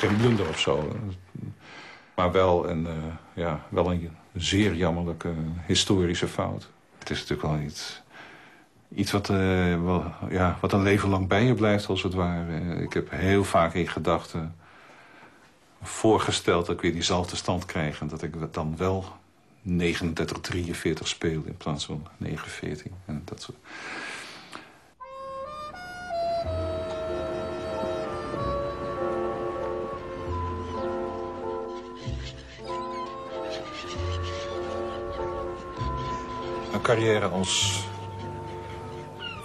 geen blunder of zo. Maar wel een, ja, wel een zeer jammerlijke historische fout. Het is natuurlijk wel iets, iets wat, wel, ja, wat een leven lang bij je blijft, als het ware. Ik heb heel vaak in gedachten voorgesteld dat ik weer diezelfde stand krijg... en dat ik dan wel 39, 43 speel in plaats van 9, 14. En dat soort... Een carrière als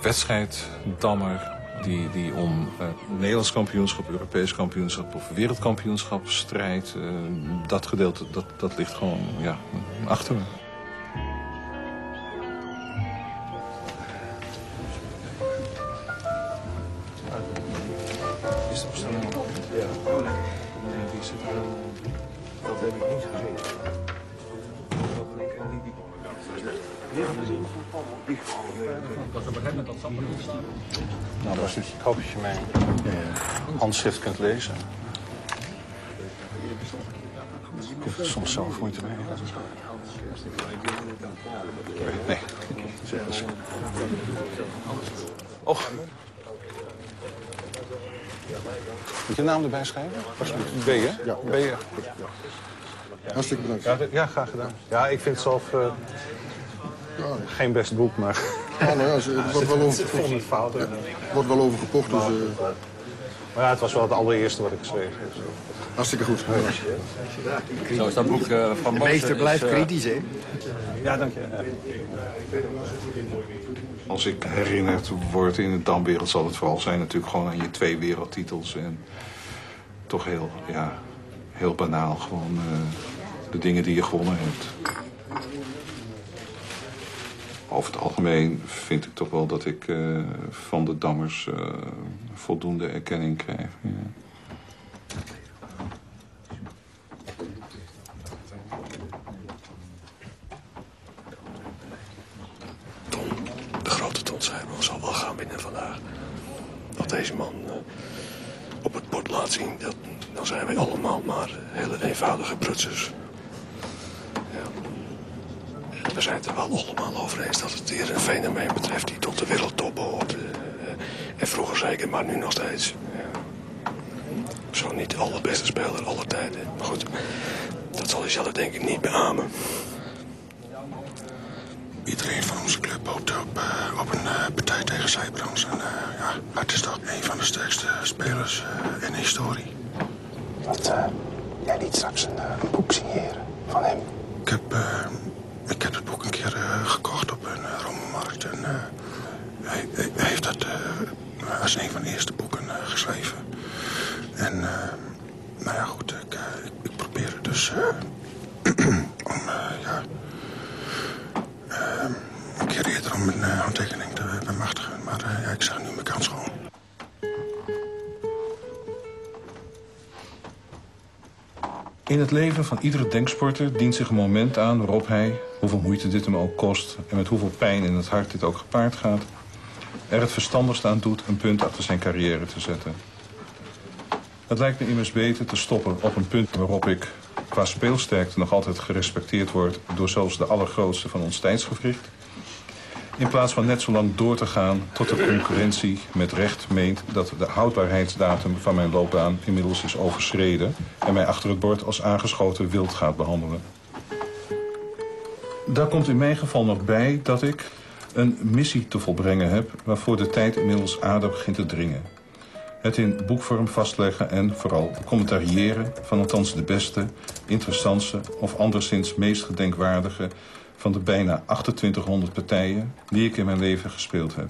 wedstrijddammer die, die om uh, Nederlands kampioenschap, Europees kampioenschap of wereldkampioenschap strijdt. Uh, dat gedeelte, dat, dat ligt gewoon ja, achter me. Is de bestelling Ja. Oh, nee. Dat heb ik niet gezien. Nou, dat ik hoop dat je mijn handschrift kunt lezen. Ik heb er soms zelf moeite mee. Nee, Och. Moet je naam erbij schrijven? B, hè? Ja. B, ja. Hartstikke bedankt. Ja, ja, graag gedaan. Ja, ik vind het zelf... Uh, geen best boek, maar... Ja, nou ja, er wordt wel over. Het wordt wel over gekocht, dus... Uh... Maar ja, het was wel het allereerste wat ik geschreven heb. Hartstikke goed. Zo is dat boek uh, van De meester blijft uh, kritisch, hè? Ja, dank je. Als ik herinnerd word in het damwereld zal het vooral zijn natuurlijk gewoon aan je twee wereldtitels. En toch heel, ja, heel banaal gewoon uh, de dingen die je gewonnen hebt over het algemeen vind ik toch wel dat ik uh, van de dammers uh, voldoende erkenning krijg. Ja. De grote Ton zal wel gaan binnen vandaag. Dat deze man uh, op het bord laat zien, dat, dan zijn wij allemaal maar hele eenvoudige prutsers we zijn het er wel allemaal over eens dat het hier een fenomeen betreft die tot de wereldtop behoort. Uh, en vroeger zeker, maar nu nog steeds. Zo niet de allerbeste speler aller tijden. Maar goed, dat zal hij zelf denk ik niet beamen. Iedereen van onze club hoopt op, uh, op een uh, partij tegen Cybrans. En ja, het is toch een van de sterkste spelers in de historie. Wat, jij liet straks een, een boek signeren van hem. Ik heb ik heb het boek een keer uh, gekocht op een uh, rommelmarkt. En uh, hij, heeft dat als een van de eerste boeken geschreven. En nou ja, goed, ik, ik, probeer het dus om, ja... een keer eerder om een handtekening te bemachtigen. Maar ja, ik zag nu mijn kans gewoon. In het leven van iedere denksporter dient zich een moment aan waarop hij, hoeveel moeite dit hem ook kost en met hoeveel pijn in het hart dit ook gepaard gaat, er het verstandigst aan doet een punt achter zijn carrière te zetten. Het lijkt me immers beter te stoppen op een punt waarop ik qua speelsterkte nog altijd gerespecteerd word door zelfs de allergrootste van ons tijdsgevricht, in plaats van net zo lang door te gaan tot de concurrentie met recht meent dat de houdbaarheidsdatum van mijn loopbaan inmiddels is overschreden en mij achter het bord als aangeschoten wild gaat behandelen. Daar komt in mijn geval nog bij dat ik een missie te volbrengen heb waarvoor de tijd inmiddels aardig begint te dringen. Het in boekvorm vastleggen en vooral commentariëren van althans de beste, interessantste of anderszins meest gedenkwaardige van de bijna 2800 partijen die ik in mijn leven gespeeld heb.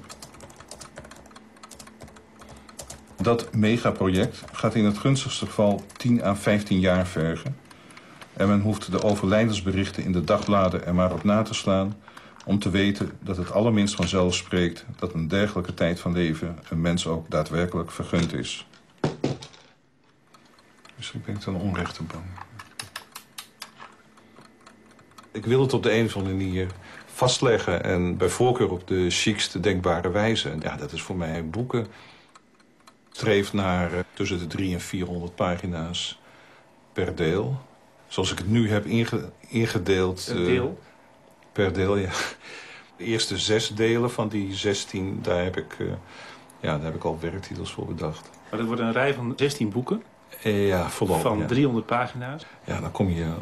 Dat megaproject gaat in het gunstigste geval 10 à 15 jaar vergen. En men hoeft de overlijdensberichten in de dagbladen er maar op na te slaan... om te weten dat het allerminst vanzelf spreekt... dat een dergelijke tijd van leven een mens ook daadwerkelijk vergund is. Misschien ben ik dan onrechte bang ik wil het op de een of andere manier vastleggen... en bij voorkeur op de chicste denkbare wijze. En ja, dat is voor mij boeken. Het streeft naar uh, tussen de 300 en 400 pagina's per deel. Zoals ik het nu heb inge ingedeeld... Per deel? Uh, per deel, ja. De eerste zes delen van die 16, daar heb ik, uh, ja, daar heb ik al werktitels voor bedacht. Maar dat wordt een rij van 16 boeken? Ja, voorlopig, Van ja. 300 pagina's? Ja, dan kom je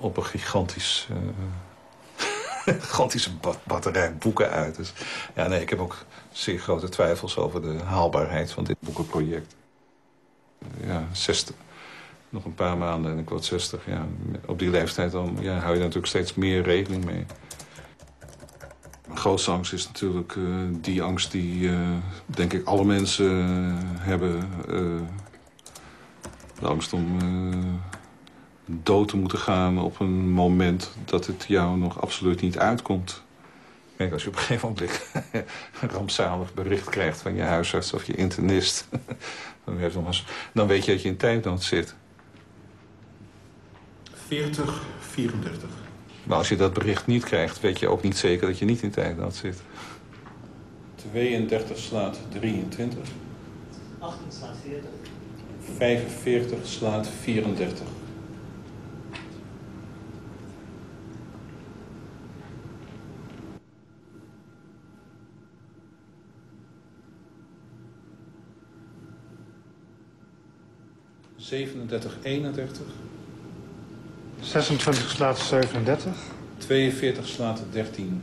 op een gigantisch, uh, gigantische batterij boeken uit. Dus, ja, nee, ik heb ook zeer grote twijfels over de haalbaarheid van dit boekenproject. Ja, 60, nog een paar maanden en ik word 60. Ja, op die leeftijd dan, ja, hou je natuurlijk steeds meer rekening mee. Mijn grootste angst is natuurlijk uh, die angst die, uh, denk ik, alle mensen hebben. De angst om dood te moeten gaan op een moment dat het jou nog absoluut niet uitkomt. Kijk, als je op een gegeven moment een rampzalig bericht krijgt van je huisarts of je internist... dan weet je dat je in tijdnood zit. 40, 34. Maar als je dat bericht niet krijgt, weet je ook niet zeker dat je niet in tijdnood zit. 32 slaat 23. 18 slaat 40. 45 slaat 34. Zevenendertig, eenendertig. 26 slaat 37. 42 slaat 13.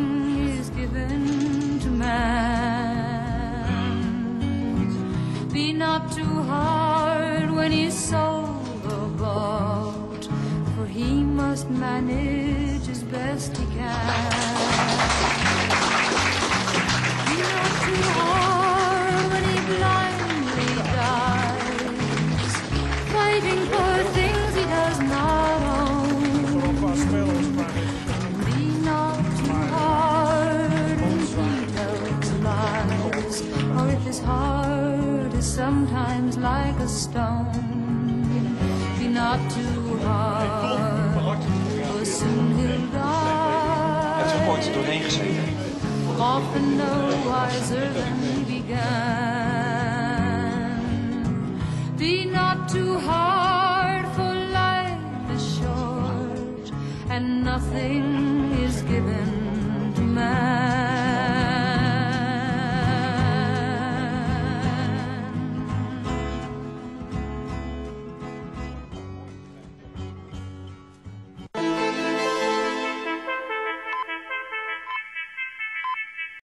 not too hard when he's sold or bought for he must manage as best he can. Not too hard a stone. Be not too hard, for soon he'll die. Het is er doorheen gezeten. Often no wiser than he began. Be not too hard, for life is short, and nothing is given.